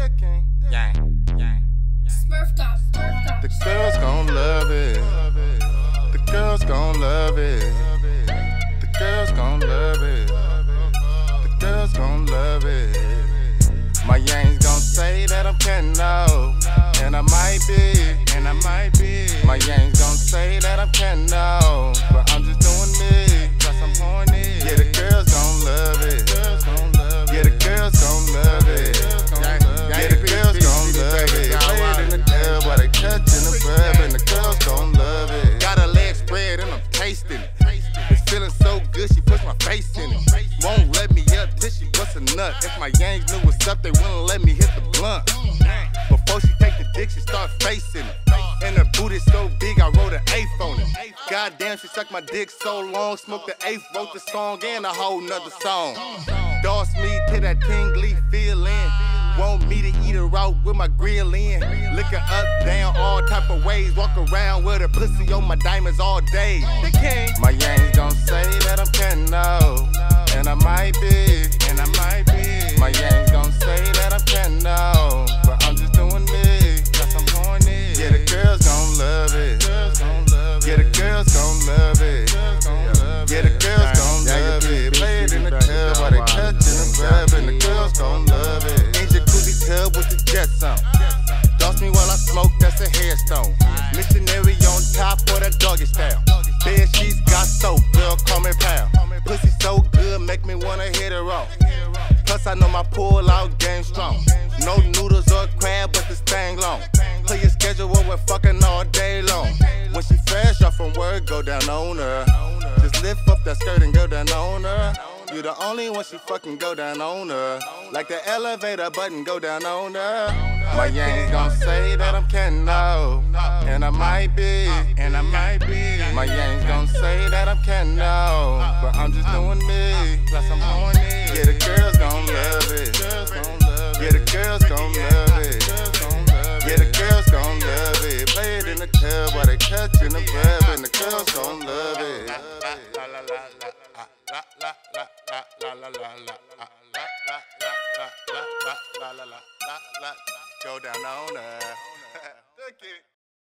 Yang, yang. Smurf dog, Smurf dog. The girls gon' love it. The girls gon' love it. The girls gon' love it. The girls gon' love it. My yangs gon' say that I'm cutting off, and I might be, and I might be. My yangs gon' say that I'm cutting off, but I'm just feeling so good, she puts my face in it. Won't let me up till she bust a nut. If my yangs knew what's up, they wouldn't let me hit the blunt. Before she take the dick, she start facing it. And her booty so big, I wrote an eighth on it. Goddamn, she sucked my dick so long, smoked the eighth, wrote the song and a whole nother song. Doss me to that tingly feeling. Want me to eat her out with my grill in. Lick her up, down, all type of ways. Walk around with a pussy on my diamonds all day. The king. My yangs gon' headstone. Missionary on top of the doggy style. Bed sheets got soap, girl, call me pal. Pussy so good, make me wanna hit her off. Plus, I know my pull out game strong. No noodles or crab, but this thing long. Clear your schedule, we're fucking all day long. When she fresh off from work, go down on her. Just lift up that skirt and go down on her. You the only one she fucking go down on her. Like the elevator button, go down on her. My yang's gon' say that I'm Ken No, and I might be, and I might be. My yang's gon' say that I'm Ken No, but I'm just doing me. Plus I'm horny. Yeah, the girls gon' love it. Yeah, the girls gon' love it. Yeah, the girls gon' love it. Play it in the club while they touchin' the club, and the girls gon' love it. La la la la la la la la la la la la la la la Go down on her. Look at it.